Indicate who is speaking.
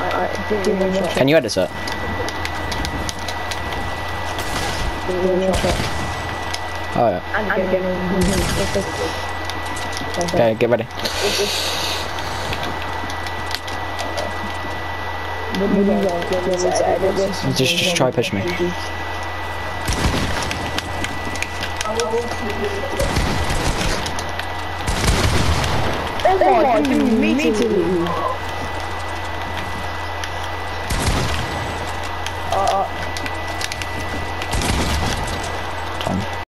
Speaker 1: I, I.
Speaker 2: Can you edit it? Oh yeah. Okay, get ready. Just, just try push me.
Speaker 1: Oh my, dude, me too.